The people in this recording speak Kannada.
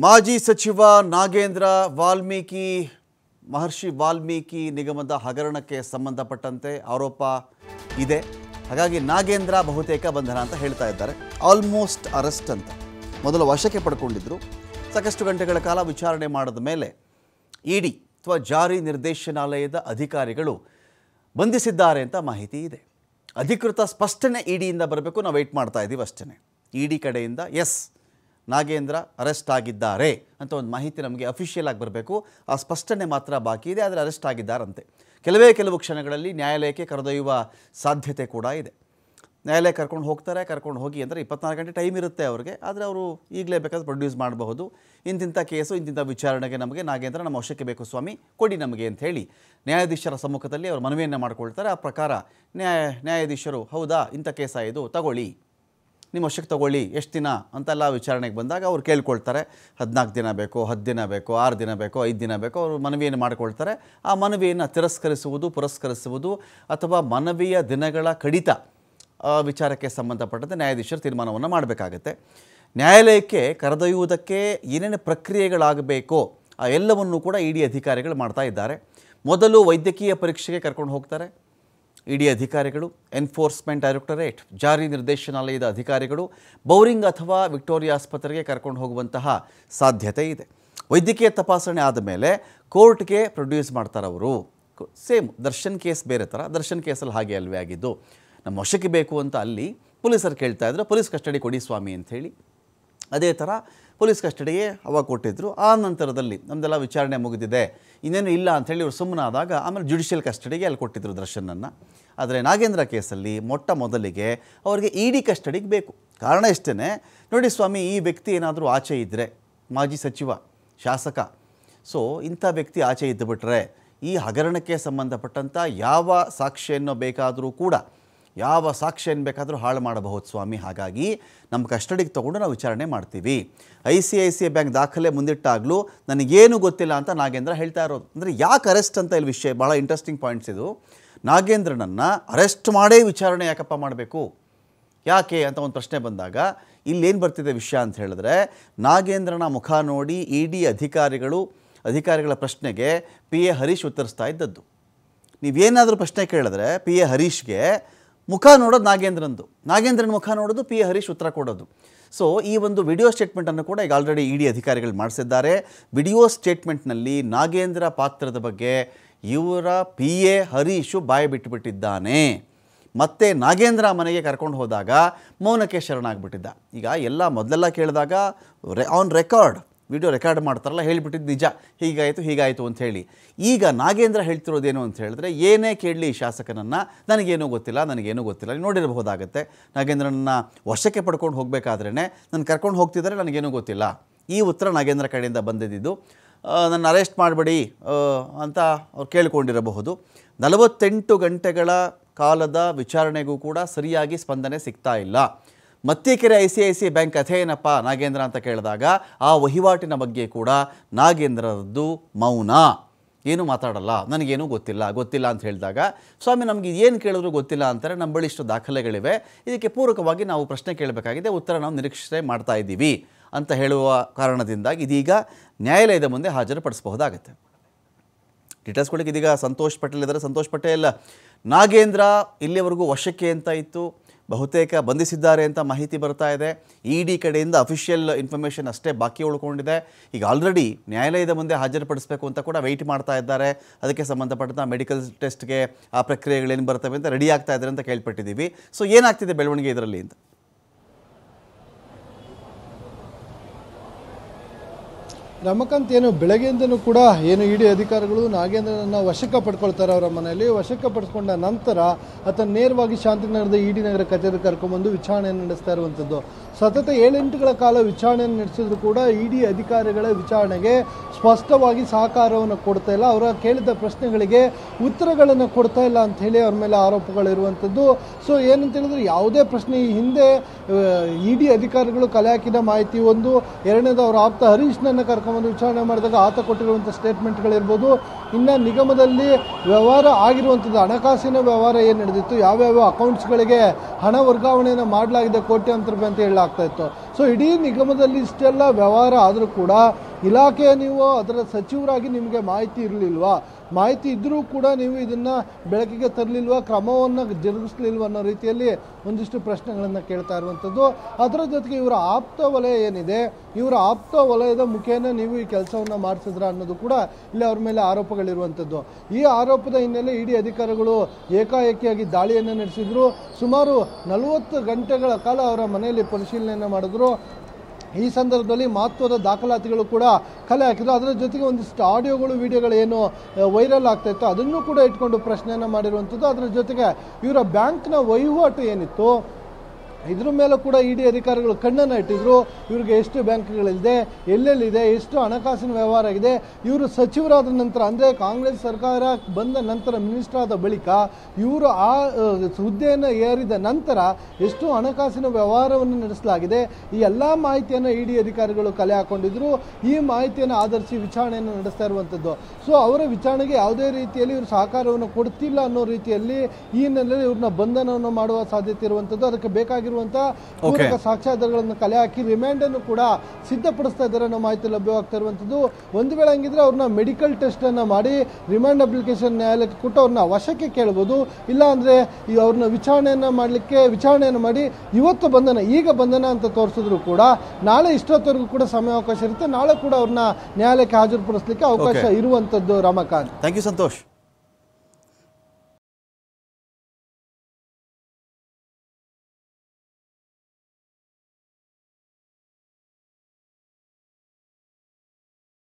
ಮಾಜಿ ಸಚಿವ ನಾಗೇಂದ್ರ ವಾಲ್ಮೀಕಿ, ಮಹರ್ಷಿ ವಾಲ್ಮೀಕಿ ನಿಗಮದ ಹಗರಣಕ್ಕೆ ಸಂಬಂಧಪಟ್ಟಂತೆ ಆರೋಪ ಇದೆ. ಹಾಗಾಗಿ ನಾಗೇಂದ್ರ ಬಹುತೇಕ ಬಂಧನ ಅಂತ ಹೇಳ್ತಾ ಇದ್ದಾರೆ. ಆಲ್ಮೋಸ್ಟ್ ಅರೆಸ್ಟ್ ಅಂತ. ಮೊದಲು ವಶಕ್ಕೆ ಪಡ್ಕೊಂಡಿದ್ರು. ಸಾಕಷ್ಟು ಗಂಟೆಗಳ ಕಾಲ ವಿಚಾರಣೆ ಮಾಡಿದ ಮೇಲೆ ಇಡಿ ಅಥವಾ ಜಾರಿ ನಿರ್ದೇಶನಾಲಯದ ಅಧಿಕಾರಿಗಳು ಬಂಧಿಸಿದ್ದಾರೆ ಅಂತ ಮಾಹಿತಿ ಇದೆ. ಅಧಿಕೃತ ಸ್ಪಷ್ಟನೆ ಇಡಿಯಿಂದ ಬರಬೇಕು. ನಾವು ವೆಯ್ಟ್ ಮಾಡ್ತಾ ಇದ್ದೀವಿ ಅಷ್ಟೇ ಇಡಿ ಕಡೆಯಿಂದ ಎಸ್, ನಾಗೇಂದ್ರ ಅರೆಸ್ಟ್ ಆಗಿದ್ದಾರೆ ಅಂತ ಒಂದು ಮಾಹಿತಿ ನಮಗೆ ಅಫಿಷಿಯಲ್ ಆಗಿ ಬರಬೇಕು. ಆ ಸ್ಪಷ್ಟನೆ ಮಾತ್ರ ಬಾಕಿ ಇದೆ, ಆದರೆ ಅರೆಸ್ಟ್ ಆಗಿದ್ದಾರಂತೆ. ಕೆಲವೇ ಕೆಲವು ಕ್ಷಣಗಳಲ್ಲಿ ನ್ಯಾಯಾಲಯಕ್ಕೆ ಕರೆದೊಯ್ಯುವ ಸಾಧ್ಯತೆ ಕೂಡ ಇದೆ. ನ್ಯಾಯಾಲಯ ಕರ್ಕೊಂಡು ಹೋಗ್ತಾರೆ, ಕರ್ಕೊಂಡು ಹೋಗಿ ಅಂದರೆ ಇಪ್ಪತ್ನಾಲ್ಕು ಗಂಟೆ ಟೈಮ್ ಇರುತ್ತೆ ಅವ್ರಿಗೆ. ಆದರೆ ಅವರು ಈಗಲೇ ಬೇಕಾದ್ರೆ ಪ್ರೊಡ್ಯೂಸ್ ಮಾಡಬಹುದು. ಇಂತಿಂಥ ಕೇಸು ಇಂತಿಂಥ ವಿಚಾರಣೆಗೆ ನಮಗೆ ನಾಗೇಂದ್ರ ನಮ್ಮ ವಶಕ್ಕೆ ಬೇಕು ಸ್ವಾಮಿ, ಕೊಡಿ ನಮಗೆ ಅಂತ ಹೇಳಿ ನ್ಯಾಯಾಧೀಶರ ಸಮ್ಮುಖದಲ್ಲಿ ಅವರು ಮನವಿಯನ್ನು ಮಾಡ್ಕೊಳ್ತಾರೆ. ಆ ಪ್ರಕಾರ ನ್ಯಾಯ, ನ್ಯಾಯಾಧೀಶರು, ಹೌದಾ, ಇಂಥ ಕೇಸ ಇದು ತಗೊಳ್ಳಿ. ನಿಮ್ಮ ವಶಕ್ಕೆ ತಗೊಳ್ಳಿ, ಎಷ್ಟು ದಿನ ಅಂತೆಲ್ಲ ವಿಚಾರಣೆಗೆ ಬಂದಾಗ ಅವ್ರು ಕೇಳ್ಕೊಳ್ತಾರೆ, ಹದಿನಾಲ್ಕು ದಿನ ಬೇಕು ಹತ್ತು ದಿನ ಬೇಕು, ಆರು ದಿನ ಬೇಕು, ಐದು ದಿನ ಬೇಕು, ಅವರು ಮನವಿಯನ್ನು ಮಾಡಿಕೊಳ್ತಾರೆ. ಆ ಮನವಿಯನ್ನು ತಿರಸ್ಕರಿಸುವುದು, ಪುರಸ್ಕರಿಸುವುದು ಅಥವಾ ಮನವಿಯ ದಿನಗಳ ಕಡಿತ ವಿಚಾರಕ್ಕೆ ಸಂಬಂಧಪಟ್ಟಂತೆ ನ್ಯಾಯಾಧೀಶರು ತೀರ್ಮಾನವನ್ನು ಮಾಡಬೇಕಾಗತ್ತೆ. ನ್ಯಾಯಾಲಯಕ್ಕೆ ಕರೆದೊಯ್ಯುವುದಕ್ಕೆ ಏನೇನು ಪ್ರಕ್ರಿಯೆಗಳಾಗಬೇಕೋ, ಆ ಎಲ್ಲವನ್ನು ಕೂಡ ಇ ಅಧಿಕಾರಿಗಳು ಮಾಡ್ತಾ ಇದ್ದಾರೆ. ಮೊದಲು ವೈದ್ಯಕೀಯ ಪರೀಕ್ಷೆಗೆ ಕರ್ಕೊಂಡು ಹೋಗ್ತಾರೆ. ಇಡಿ ಅಧಿಕಾರಿಗಳು, ಎನ್ಫೋರ್ಸ್ಮೆಂಟ್ ಡೈರೆಕ್ಟರೇಟ್, ಜಾರಿ ನಿರ್ದೇಶನಾಲಯದ ಅಧಿಕಾರಿಗಳು, ಬೌರಿಂಗ್ ಅಥವಾ ವಿಕ್ಟೋರಿಯಾ ಆಸ್ಪತ್ರೆಗೆ ಕರ್ಕೊಂಡು ಹೋಗುವಂತಹ ಸಾಧ್ಯತೆ ಇದೆ. ವೈದ್ಯಕೀಯ ತಪಾಸಣೆ ಆದ ಮೇಲೆ ಕೋರ್ಟ್ಗೆ ಪ್ರೊಡ್ಯೂಸ್ ಮಾಡ್ತಾರೆ ಅವರು. ಸೇಮ್ ದರ್ಶನ್ ಕೇಸ್ ಬೇರೆ ಥರ ದರ್ಶನ್ ಕೇಸಲ್ಲಿ ಹಾಗೆ ಅಲ್ವೇ ಆಗಿದ್ದು. ನಮ್ಮ ವಶಕ್ಕೆ ಬೇಕು ಅಂತ ಅಲ್ಲಿ ಪೊಲೀಸರು ಕೇಳ್ತಾ ಇದ್ರು, ಪೊಲೀಸ್ ಕಸ್ಟಡಿ ಕೊಡಿ ಸ್ವಾಮಿ ಅಂಥೇಳಿ ಅದೇ ಥರ ಪೊಲೀಸ್ ಕಸ್ಟಡಿಗೆ ಅವಾಗ ಕೊಟ್ಟಿದ್ದರು ಆ ನಂತರದಲ್ಲಿ ನಮ್ಮದೆಲ್ಲ ವಿಚಾರಣೆ ಮುಗಿದಿದೆ. ಇನ್ನೇನು ಇಲ್ಲ ಅಂಥೇಳಿ ಇವರು ಸುಮ್ಮನಾದಾಗ ಆಮೇಲೆ ಜುಡಿಷಿಯಲ್ ಕಸ್ಟಡಿಗೆ ಅಲ್ಲಿ ಕೊಟ್ಟಿದ್ದರು ದರ್ಶನನ್ನು. ಆದರೆ ನಾಗೇಂದ್ರ ಕೇಸಲ್ಲಿ ಮೊಟ್ಟ ಮೊದಲಿಗೆ ಅವರಿಗೆ ಇ ಡಿ ಕಸ್ಟಡಿಗೆ ಬೇಕು. ಕಾರಣ ಇಷ್ಟೇ ನೋಡಿ ಸ್ವಾಮಿ, ಈ ವ್ಯಕ್ತಿ ಏನಾದರೂ ಆಚೆ ಇದ್ದರೆ ಮಾಜಿ ಸಚಿವ, ಶಾಸಕ, ಸೊ ಇಂಥ ವ್ಯಕ್ತಿ ಆಚೆ ಇದ್ದುಬಿಟ್ರೆ ಈ ಹಗರಣಕ್ಕೆ ಸಂಬಂಧಪಟ್ಟಂಥ ಯಾವ ಸಾಕ್ಷಿಯನ್ನು ಬೇಕಾದರೂ ಕೂಡ ಯಾವ ಸಾಕ್ಷ್ಯವನ್ನು ಬೇಕಾದರೂ ಹಾಳು ಮಾಡಬಹುದು ಸ್ವಾಮಿ. ಹಾಗಾಗಿ ನಮ್ಮ ಕಸ್ಟಡಿಗೆ ತೊಗೊಂಡು ನಾವು ವಿಚಾರಣೆ ಮಾಡ್ತೀವಿ. I C I C I bank ದಾಖಲೆ ಮುಂದಿಟ್ಟಾಗಲೂ ನನಗೇನು ಗೊತ್ತಿಲ್ಲ ಅಂತ ನಾಗೇಂದ್ರ ಹೇಳ್ತಾ ಇರೋದು. ಅಂದರೆ ಯಾಕೆ ಅರೆಸ್ಟ್ ಅಂತ ಇಲ್ಲಿ ವಿಷಯ ಭಾಳ ಇಂಟ್ರೆಸ್ಟಿಂಗ್ ಪಾಯಿಂಟ್ಸ್ ಇದು. ನಾಗೇಂದ್ರನನ್ನು ಅರೆಸ್ಟ್ ಮಾಡೇ ವಿಚಾರಣೆ ಯಾಕಪ್ಪ ಮಾಡಬೇಕು? ಯಾಕೆ ಅಂತ ಒಂದು ಪ್ರಶ್ನೆ ಬಂದಾಗ ಇಲ್ಲೇನು ಬರ್ತಿದೆ ವಿಷಯ ಅಂತ ಹೇಳಿದ್ರೆ ನಾಗೇಂದ್ರನ ಮುಖ ನೋಡಿ ಇ ಡಿ ಅಧಿಕಾರಿಗಳು, ಅಧಿಕಾರಿಗಳ ಪ್ರಶ್ನೆಗೆ ಪಿ ಎ ಹರೀಶ್ ಉತ್ತರಿಸ್ತಾ ಇದ್ದದ್ದು. ನೀವೇನಾದರೂ ಪ್ರಶ್ನೆ ಕೇಳಿದ್ರೆ ಪಿ ಎ ಹರೀಶ್ಗೆ ಮುಖ ನೋಡೋದು ನಾಗೇಂದ್ರಂದು ನಾಗೇಂದ್ರನ ಮುಖ ನೋಡೋದು ಪಿ ಹರೀಶ್ ಉತ್ತರ ಕೊಡೋದು. ಸೊ ಈ ಒಂದು ವಿಡಿಯೋ ಸ್ಟೇಟ್ಮೆಂಟನ್ನು ಕೂಡ ಈಗ ಆಲ್ರೆಡಿ ಇ ಅಧಿಕಾರಿಗಳು ಮಾಡಿಸಿದ್ದಾರೆ. ವಿಡಿಯೋ ಸ್ಟೇಟ್ಮೆಂಟ್ನಲ್ಲಿ ನಾಗೇಂದ್ರ ಪಾತ್ರದ ಬಗ್ಗೆ ಇವರ ಪಿ ಎ ಹರೀಶು ಬಾಯಿ ಬಿಟ್ಟುಬಿಟ್ಟಿದ್ದಾನೆ ಮತ್ತೆ ನಾಗೇಂದ್ರ ಮನೆಗೆ ಕರ್ಕೊಂಡು ಹೋದಾಗ ಮೌನಕ್ಕೆ ಶರಣಾಗ್ಬಿಟ್ಟಿದ್ದ. ಈಗ ಎಲ್ಲ ಮೊದಲೆಲ್ಲ ಕೇಳಿದಾಗ ಆನ್ ರೆಕಾರ್ಡ್ ವಿಡಿಯೋ ರೆಕಾರ್ಡ್ ಮಾಡ್ತಾರಲ್ಲ, ಹೇಳಿಬಿಟ್ಟಿದ್ದು ನಿಜ, ಹೀಗಾಯಿತು ಹೀಗಾಯಿತು ಅಂತ ಹೇಳಿ. ಈಗ ನಾಗೇಂದ್ರ ಹೇಳ್ತಿರೋದೇನು ಅಂತ ಹೇಳಿದ್ರೆ, ಏನೇ ಕೇಳಲಿ ಈ ಶಾಸಕನನ್ನು, ನನಗೇನೂ ಗೊತ್ತಿಲ್ಲ ನನಗೇನೂ ಗೊತ್ತಿಲ್ಲ, ನೀವು ನೋಡಿರಬಹುದಾಗತ್ತೆ. ನಾಗೇಂದ್ರನನ್ನ ವಶಕ್ಕೆ ಪಡ್ಕೊಂಡು ಹೋಗಬೇಕಾದ್ರೇ ನಾನು ಕರ್ಕೊಂಡು ಹೋಗ್ತಿದ್ದಾರೆ ನನಗೇನೂ ಗೊತ್ತಿಲ್ಲ. ಈ ಉತ್ತರ ನಾಗೇಂದ್ರ ಕಡೆಯಿಂದ ಬಂದಿದ್ದು. ನನ್ನ ಅರೆಸ್ಟ್ ಮಾಡಬೇಡಿ ಅಂತ ಅವ್ರು ಕೇಳಿಕೊಂಡಿರಬಹುದು. ನಲವತ್ತೆಂಟು ಗಂಟೆಗಳ ಕಾಲದ ವಿಚಾರಣೆಗೂ ಕೂಡ ಸರಿಯಾಗಿ ಸ್ಪಂದನೆ ಸಿಗ್ತಾ ಇಲ್ಲ. Mattikere I C I C bank ಕಥೆ ಏನಪ್ಪ ನಾಗೇಂದ್ರ ಅಂತ ಕೇಳಿದಾಗ ಆ ವಹಿವಾಟಿನ ಬಗ್ಗೆ ಕೂಡ ನಾಗೇಂದ್ರರದ್ದು ಮೌನ. ಏನೂ ಮಾತಾಡಲ್ಲ, ನನಗೇನೂ ಗೊತ್ತಿಲ್ಲ ಗೊತ್ತಿಲ್ಲ ಅಂತ ಹೇಳಿದಾಗ, ಸ್ವಾಮಿ ನಮಗೆ ಏನು ಕೇಳಿದ್ರು ಗೊತ್ತಿಲ್ಲ ಅಂತಾರೆ ನಮ್ಮ ಬಳಿ ಇಷ್ಟು ದಾಖಲೆಗಳಿವೆ, ಇದಕ್ಕೆ ಪೂರಕವಾಗಿ ನಾವು ಪ್ರಶ್ನೆ ಕೇಳಬೇಕಾಗಿದೆ ಉತ್ತರ ನಾವು ನಿರೀಕ್ಷೆ ಮಾಡ್ತಾ ಇದ್ದೀವಿ ಅಂತ ಹೇಳುವ ಕಾರಣದಿಂದಾಗಿ ಇದೀಗ ನ್ಯಾಯಾಲಯದ ಮುಂದೆ ಹಾಜರುಪಡಿಸಬಹುದಾಗತ್ತೆ. ಡೀಟೇಲ್ಸ್ಗಳಿಗೆ ಇದೀಗ ಸಂತೋಷ್ ಪಟೇಲ್ ಇದ್ದಾರೆ, ಸಂತೋಷ್ ಪಟೇಲ್, ನಾಗೇಂದ್ರ ಇಲ್ಲಿವರೆಗೂ ವಶಕ್ಕೆ ಅಂತ ಇತ್ತು ಬಹುತೇಕ ಬಂಧಿಸಿದ್ದಾರೆ ಅಂತ ಮಾಹಿತಿ ಬರ್ತಾ ಇದೆ. ಇ ಡಿ ಕಡೆಯಿಂದ ಅಫಿಷಿಯಲ್ ಇನ್ಫಾರ್ಮೇಷನ್ ಅಷ್ಟೇ ಬಾಕಿ ಉಳ್ಕೊಂಡಿದೆ. ಈಗ ಆಲ್ರೆಡಿ ನ್ಯಾಯಾಲಯದ ಮುಂದೆ ಹಾಜರುಪಡಿಸಬೇಕು ಅಂತ ಕೂಡ ವೆಯ್ಟ್ ಮಾಡ್ತಾ ಇದ್ದಾರೆ. ಅದಕ್ಕೆ ಸಂಬಂಧಪಟ್ಟಂಥ ಮೆಡಿಕಲ್ ಟೆಸ್ಟ್ಗೆ ಆ ಪ್ರಕ್ರಿಯೆಗಳೇನು ಬರ್ತವೆ ಅಂತ ರೆಡಿ ಆಗ್ತಾ ಇದ್ದಾರೆ ಅಂತ ಕೇಳ್ಪಟ್ಟಿದ್ದೀವಿ. ಸೊ ಏನಾಗ್ತಿದೆ ಬೆಳವಣಿಗೆ ಇದರಲ್ಲಿ ಅಂತ? ರಮಕಾಂತ್ ಏನು ಬೆಳಗ್ಗೆಯಿಂದನೂ ಕೂಡ ಏನು ಇಡಿ ಅಧಿಕಾರಿಗಳು ನಾಗೇಂದ್ರನನ್ನು ವಶಕ್ಕೆ ಪಡ್ಕೊಳ್ತಾರೆ ಅವರ ಮನೆಯಲ್ಲಿ. ವಶಕ್ಕೆ ಪಡಿಸ್ಕೊಂಡ ನಂತರ ಆತ ನೇರವಾಗಿ ಶಾಂತಿನಗರದ ಇಡಿ ನಗರ ಕಚೇರಿ ಕರ್ಕೊಂಡ್ಬಂದು ವಿಚಾರಣೆಯನ್ನು ನಡೆಸ್ತಾ ಇರುವಂಥದ್ದು ಸತತ ಏಳೆಂಟುಗಳ ಕಾಲ ವಿಚಾರಣೆಯನ್ನು ನಡೆಸಿದ್ರು ಕೂಡ ಇಡಿ ಅಧಿಕಾರಿಗಳ ವಿಚಾರಣೆಗೆ ಸ್ಪಷ್ಟವಾಗಿ ಸಹಕಾರವನ್ನು ಕೊಡ್ತಾ ಇಲ್ಲ. ಅವರ ಕೇಳಿದ ಪ್ರಶ್ನೆಗಳಿಗೆ ಉತ್ತರಗಳನ್ನು ಕೊಡ್ತಾ ಇಲ್ಲ ಅಂತ ಹೇಳಿ ಅವ್ರ ಮೇಲೆ ಆರೋಪಗಳಿರುವಂಥದ್ದು ಸೊ ಏನಂತ ಹೇಳಿದ್ರೆ ಯಾವುದೇ ಪ್ರಶ್ನೆ ಈ ಹಿಂದೆ ಇಡಿ ಅಧಿಕಾರಿಗಳು ಕಲೆ ಹಾಕಿದ ಮಾಹಿತಿ ಒಂದು. ಎರಡನೇದು ಅವರ ಆಪ್ತ ಹರೀಶ್ನನ್ನು ಕರ್ಕೊಂಡ್ಬಂದು ವಿಚಾರಣೆ ಮಾಡಿದಾಗ ಆತ ಕೊಟ್ಟಿರುವಂಥ ಸ್ಟೇಟ್ಮೆಂಟ್ಗಳಿರ್ಬೋದು. ಇನ್ನು ನಿಗಮದಲ್ಲಿ ವ್ಯವಹಾರ ಆಗಿರುವಂಥದ್ದು, ಹಣಕಾಸಿನ ವ್ಯವಹಾರ ಏನು ನಡೆದಿತ್ತು, ಯಾವ್ಯಾವ ಅಕೌಂಟ್ಸ್ಗಳಿಗೆ ಹಣ ವರ್ಗಾವಣೆಯನ್ನು ಮಾಡಲಾಗಿದೆ ಕೋಟ್ಯಾಂತರ ರೂಪಾಯಿ ಅಂತ ಹೇಳಲಾಗ್ತಾ ಇತ್ತು. ಸೊ ಇಡೀ ನಿಗಮದಲ್ಲಿ ಇಷ್ಟೆಲ್ಲ ವ್ಯವಹಾರ ಆದರೂ ಕೂಡ ಇಲಾಖೆ ನೀವು ಅದರ ಸಚಿವರಾಗಿ ನಿಮಗೆ ಮಾಹಿತಿ ಇರಲಿಲ್ವಾ? ಮಾಹಿತಿ ಇದ್ದರೂ ಕೂಡ ನೀವು ಇದನ್ನು ಬೆಳಕಿಗೆ ತರಲಿಲ್ವಾ? ಕ್ರಮವನ್ನು ಜರುಗಿಸ್ಲಿಲ್ವ ಅನ್ನೋ ರೀತಿಯಲ್ಲಿ ಒಂದಿಷ್ಟು ಪ್ರಶ್ನೆಗಳನ್ನು ಕೇಳ್ತಾ ಇರುವಂಥದ್ದು. ಅದರ ಜೊತೆಗೆ ಇವರ ಆಪ್ತ ವಲಯ ಏನಿದೆ? ಇವರ ಆಪ್ತ ವಲಯದ ಮುಖೇನ ನೀವು ಈ ಕೆಲಸವನ್ನು ಮಾಡಿಸಿದ್ರ ಅನ್ನೋದು ಕೂಡ ಇಲ್ಲಿ ಅವ್ರ ಮೇಲೆ ಆರೋಪಗಳಿರುವಂಥದ್ದು. ಈ ಆರೋಪದ ಹಿನ್ನೆಲೆ ಇಡಿ ಅಧಿಕಾರಿಗಳು ಏಕಾಏಕಿಯಾಗಿ ದಾಳಿಯನ್ನು ನಡೆಸಿದ್ರು. ಸುಮಾರು ನಲವತ್ತು ಗಂಟೆಗಳ ಕಾಲ ಅವರ ಮನೆಯಲ್ಲಿ ಪರಿಶೀಲನೆಯನ್ನು ಮಾಡಿದ್ರು. ಈ ಸಂದರ್ಭದಲ್ಲಿ ಮಹತ್ವದ ದಾಖಲಾತಿಗಳು ಕೂಡ ಕಲೆ ಹಾಕಿದ್ರು. ಅದರ ಜೊತೆಗೆ ಒಂದಿಷ್ಟು ಆಡಿಯೋಗಳು, ವಿಡಿಯೋಗಳು ಏನು ವೈರಲ್ ಆಗ್ತಾ ಇತ್ತು. ಅದನ್ನು ಕೂಡ ಇಟ್ಕೊಂಡು ಪ್ರಶ್ನೆಯನ್ನು ಮಾಡಿರುವಂಥದ್ದು. ಅದರ ಜೊತೆಗೆ ಇವರ ಬ್ಯಾಂಕ್ನ ವಹಿವಾಟು ಏನಿತ್ತು? ಇದ್ರ ಮೇಲೂ ಕೂಡ ಇಡಿ ಅಧಿಕಾರಿಗಳು ಕಣ್ಣನ್ನು ಇಟ್ಟಿದ್ರು. ಇವ್ರಿಗೆ ಎಷ್ಟು ಬ್ಯಾಂಕ್ಗಳಿದೆ, ಎಲ್ಲೆಲ್ಲಿದೆ, ಎಷ್ಟು ಹಣಕಾಸಿನ ವ್ಯವಹಾರ ಇದೆ ಇವರು ಸಚಿವರಾದ ನಂತರ, ಅಂದರೆ ಕಾಂಗ್ರೆಸ್ ಸರ್ಕಾರ ಬಂದ ನಂತರ ಮಿನಿಸ್ಟರ್ ಆದ ಬಳಿಕ ಇವರು ಆ ಹುದ್ದೆಯನ್ನು ಏರಿದ ನಂತರ ಎಷ್ಟು ಹಣಕಾಸಿನ ವ್ಯವಹಾರವನ್ನು ನಡೆಸಲಾಗಿದೆ, ಈ ಎಲ್ಲ ಮಾಹಿತಿಯನ್ನು ಇಡಿ ಅಧಿಕಾರಿಗಳು ಕಲೆ ಹಾಕೊಂಡಿದ್ರು. ಈ ಮಾಹಿತಿಯನ್ನು ಆಧರಿಸಿ ವಿಚಾರಣೆಯನ್ನು ನಡೆಸ್ತಾ ಇರುವಂಥದ್ದು ಸೊ ಅವರ ವಿಚಾರಣೆಗೆ ಯಾವುದೇ ರೀತಿಯಲ್ಲಿ ಇವರು ಸಹಕಾರವನ್ನು ಕೊಡ್ತಿಲ್ಲ ಅನ್ನೋ ರೀತಿಯಲ್ಲಿ ಈ ಹಿನ್ನೆಲೆಯಲ್ಲಿ ಇವ್ರನ್ನ ಬಂಧನವನ್ನು ಮಾಡುವ ಸಾಧ್ಯತೆ ಇರುವಂಥದ್ದು ಅದಕ್ಕೆ ಬೇಕಾಗಿರುವಂತಹ ಪೂರಕ ಸಾಕ್ಷ್ಯಾಧಾರಗಳನ್ನು ಕಲೆ ಹಾಕಿ ರಿಮ್ಯಾಂಡ್ ಅನ್ನು ಕೂಡ ಸಿದ್ಧಪಡಿಸ್ತಾ ಇದ್ದಾರೆ ಅನ್ನೋ ಮಾಹಿತಿ ಲಭ್ಯವಾಗ್ತಾ ಇರುವಂಥದ್ದು ಒಂದು ವೇಳೆ ಹಂಗಿದ್ರೆ ಅವ್ರನ್ನ ಮೆಡಿಕಲ್ ಟೆಸ್ಟ್ ಅನ್ನ ಮಾಡಿ ರಿಮ್ಯಾಂಡ್ ಅಪ್ಲಿಕೇಶನ್ ನ್ಯಾಯಾಲಯಕ್ಕೆ ಕೊಟ್ಟು ಅವ್ರನ್ನ ವಶಕ್ಕೆ ಕೇಳ್ಬೋದು. ಇಲ್ಲ ಅಂದ್ರೆ ಈ ಅವ್ರನ್ನ ವಿಚಾರಣೆಯನ್ನ ಮಾಡಲಿಕ್ಕೆ ವಿಚಾರಣೆಯನ್ನು ಮಾಡಿ ಇವತ್ತು ಬಂಧನ ಈಗ ಬಂಧನ ಅಂತ ತೋರಿಸಿದ್ರು ಕೂಡ ನಾಳೆ ಇಷ್ಟೊತ್ತವರೆಗೂ ಕೂಡ ಸಮಯಾವಕಾಶ ಇರುತ್ತೆ. ನಾಳೆ ಕೂಡ ಅವ್ರನ್ನ ನ್ಯಾಯಾಲಯಕ್ಕೆ ಹಾಜರುಪಡಿಸಲಿಕ್ಕೆ ಅವಕಾಶ ಇರುವಂತದ್ದು ರಮಾಕಾಂತ್. Thank you Santosh